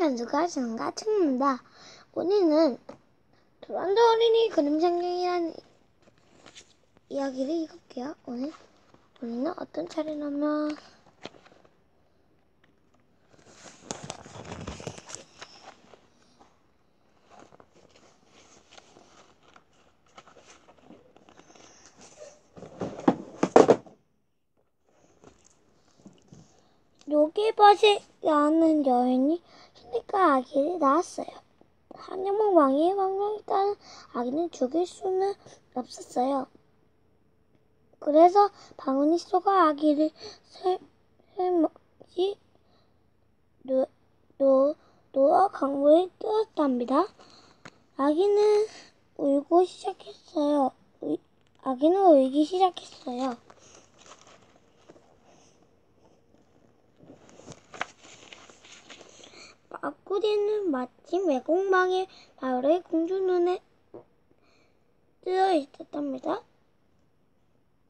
연수가 진행가 책입니다. 오늘은 도란도 어린이 그림 장경이라는 이야기를 읽을게요. 오늘 오늘은 어떤 차례냐면 요괴버시라는 여인이 신니까 아기를 낳았어요. 한여몽 왕의 왕명에 따른 아기는 죽일 수는 없었어요. 그래서 방언이 소가 아기를 슬며시 놓아 강물에 뜨었답니다. 아기는 울고 시작했어요. 아기는 울기 시작했어요. 앞구리는 마침 외국망의 마을의 공주 눈에 뜨어 있었답니다.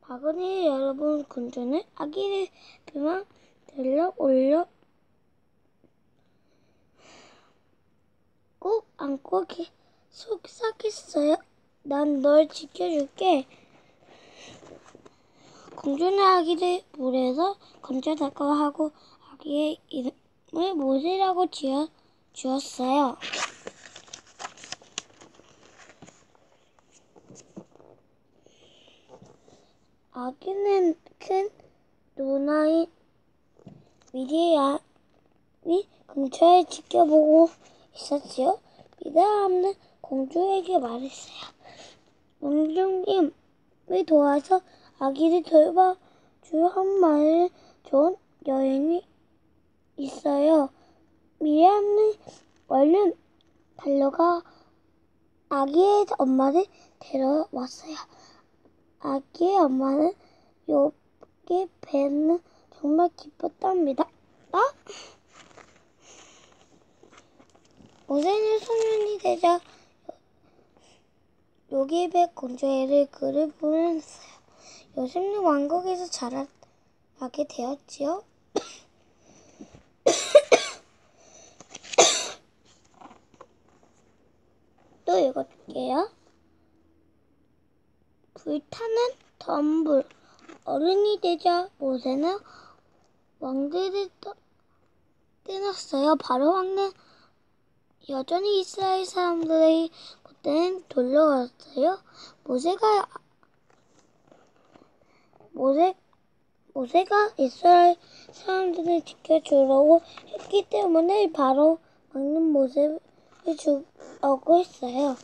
박은혜 여러분 공주는 아기를 그만 들러 올려 꼭 안고 속삭였어요. 난 널 지켜줄게. 공주는 아기를 물에서 건져달라고 하고 아기의 이름 을 모세라고 지어 주었어요. 아기는 큰 누나인 미리암이 근처에 지켜보고 있었지요. 미리암은 공주에게 말했어요. 공주님을 도와서 아기를 돌봐줄 한 말을 좋은 여인이 있어요. 미리암은 얼른 달려가 아기의 엄마를 데려왔어요. 아기의 엄마는 요게 배는 정말 기뻤답니다. 아? 모세는 소년이 되자 요기백 공주애를 그를 보냈어요. 요셉은 왕국에서 자라게 되었지요. 또 읽어줄게요. 불타는 덤불 어른이 되자 모세는 왕들을 떠났어요. 바로 왕은 여전히 이스라엘 사람들의 그때는 돌려왔어요. 모세가 모세 모세가 이스라엘 사람들을 지켜주려고 했기 때문에 바로 왕은 모세 를 죽라고 했어요.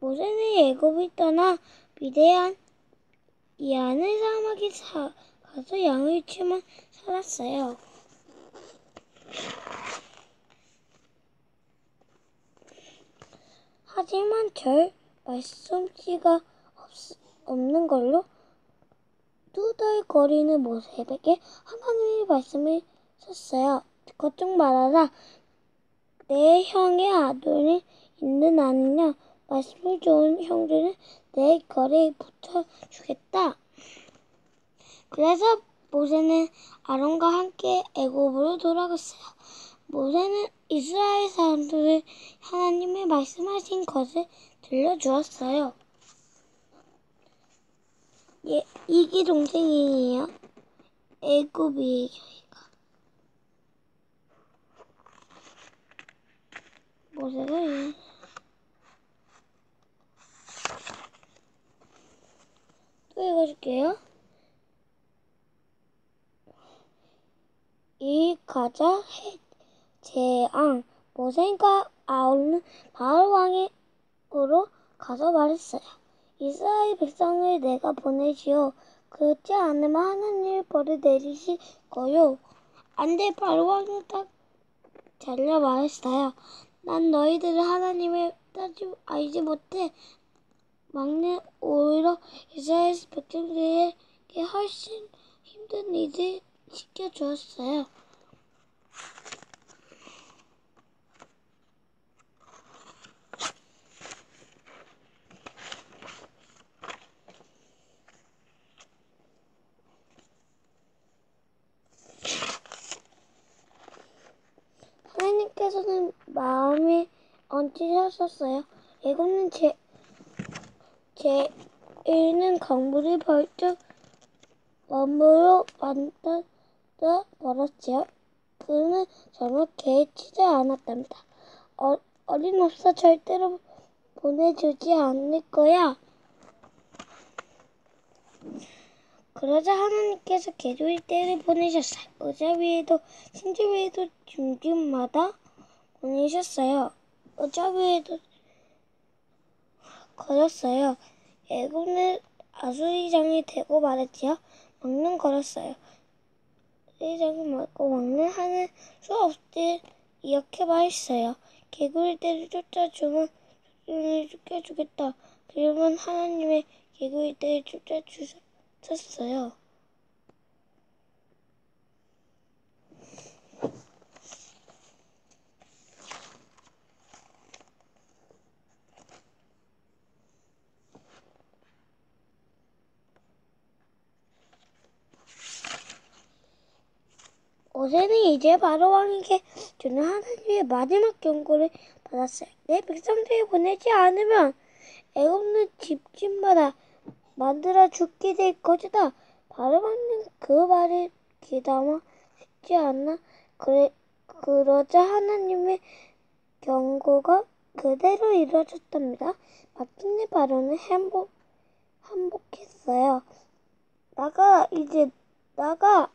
모세는 애굽을 떠나 미대한 이안을 사막에 사, 가서 양을 치만 살았어요. 하지만 절 말씀지가 없는 걸로 투덜거리는 모세에게 하나님의 말씀을 썼어요. 걱정 말아라. 내 형의 아들이 있는 아니냐? 말씀을 좋은 형들은 내 거리에 붙여주겠다. 그래서 모세는 아론과 함께 애굽으로 돌아갔어요. 모세는 이스라엘 사람들을 하나님의 말씀하신 것을 들려주었어요. 예, 이기 동생이에요. 애굽이에요, 예. 또 읽어줄게요. 이 가자 해 재앙 모세가 아울는 바알 왕으로 가서 말했어요. 이스라엘 백성을 내가 보내지요. 그렇지 않으면 하나님의 벌을 내리실 거요. 안돼 바알 왕이 딱 잘려 말했어요. 난 너희들을 하나님의 따지 알지 못해. 막내 오히려 이스라엘 백성들에게 훨씬 힘든 일을 시켜주었어요. 하나님께서는 마음에 얹으셨었어요. 애굽은 제, 제일은 강물이 벌쩍 만물로 만들어 버렸지요. 그는 정말 개치지 않았답니다. 어, 어림없어 절대로 보내주지 않을 거야. 그러자 하나님께서 개조일 때를 보내셨어요. 의자 위에도 침대 위에도 중중마다 보내셨어요. 위에도 걸었어요. 애굽은 아수리장이 되고 말았지요. 왕는 걸었어요. 아수리장이 말고 왕는 하는 수 없이 이렇게 말했어요. 개구리 떼를 쫓아 주면 을 죽여주겠다. 그러면 하나님의 개구리 떼를 쫓아 주셨어요. 모세는 이제 바로 왕에게 주는 하나님의 마지막 경고를 받았어요. 내 백성들을 보내지 않으면 애굽는 집집마다 만들어 죽게 될 것이다. 바로 왕은 그 말을 귀담아 듣지 않나 그래, 그러자 하나님의 경고가 그대로 이루어졌답니다. 마침내 바로는 행복, 행복했어요. 나가 이제 나가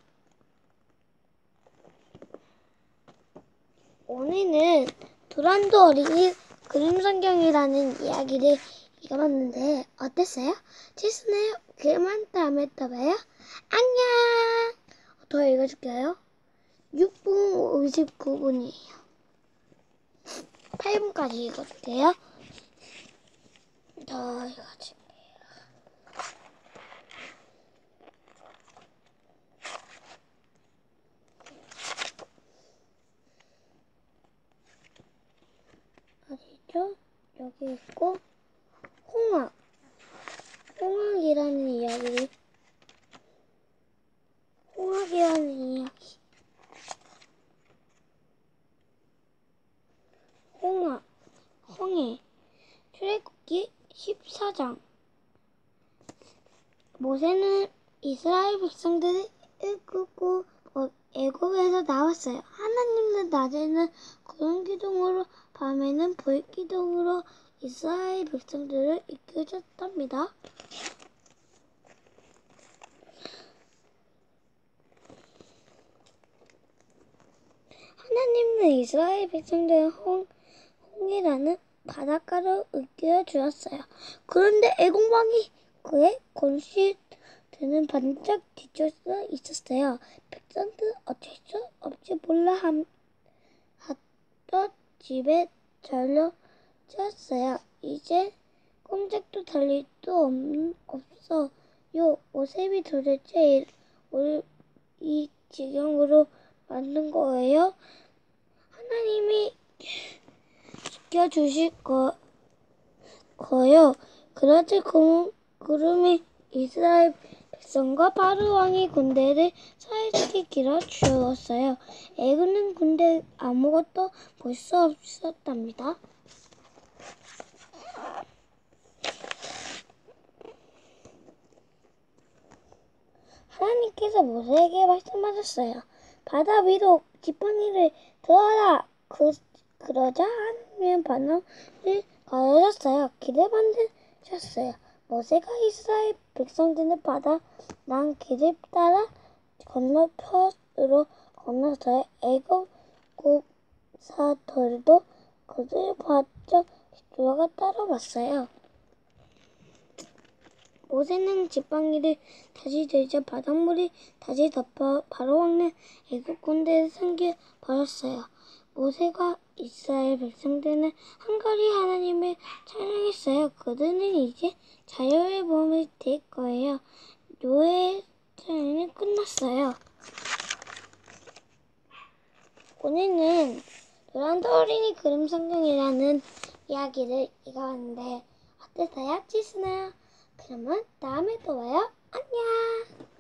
오늘은 두란도 어린이 그림성경이라는 이야기를 읽어봤는데 어땠어요? 재밌었나요? 그만 다음에 또 봐요. 안녕! 더 읽어줄게요. 6분 59분이에요. 8분까지 읽어줄게요. 더 읽어줄게요. 어디죠? 여기 있고 홍학. 홍학이라는 이야기를 홍학이라는 이야기. 홍학. 홍해. 출애굽기 14장. 모세는 이스라엘 백성들을 이끌고 어, 애굽에서 나왔어요. 하나님은 낮에는 구름 기둥으로 밤에는 불 기둥으로 이스라엘 백성들을 이끌셨답니다. 하나님은 이스라엘 백성들을 홍, 홍해라는 바닷가로 이끌어 주었어요. 그런데 애공왕이 그의 권시들은 반짝 뒤쳐서 있었어요. 백성들 어쩔 수 없이 몰라 함, 하던 집에 잘려 졌어요. 이제 꼼짝도 달릴 수 없는 없어 요. 오셉이 도대체 우리 이 지경으로 만든 거예요? 하나님이 지켜주실 거, 거요. 그러자 그, 구름이 이스라엘 백성과 바로 왕의 군대를 사이좋게 길어 주었어요. 애굽은 군대 아무것도 볼 수 없었답니다. 하나님께서 모세에게 말씀하셨어요. 바다 위로 지팡이를 들어라. 그, 그러자 하나님은 바람을 가르셨어요. 길을 만드셨어요. 모세가 이스라엘 백성들을 바다 난 길을 따라 건너편으로 건너서 애굽 국사들도 그들을 봤 죠. 노아가 따라왔어요. 모세는 지팡이를 다시 들자 바닷물이 다시 덮어 바로 왕는 애굽 군대를 삼켜 버렸어요. 모세가 이스라엘 백성들은 한가리 하나님을 찬양했어요. 그들은 이제 자유의 몸이 될 거예요. 노예의 찬양이 끝났어요. 오늘은 노란도 어린이 그림 성경이라는 이야기를 읽어봤는데 어땠어요? 지수나요? 그러면 다음에 또 봐요. 안녕!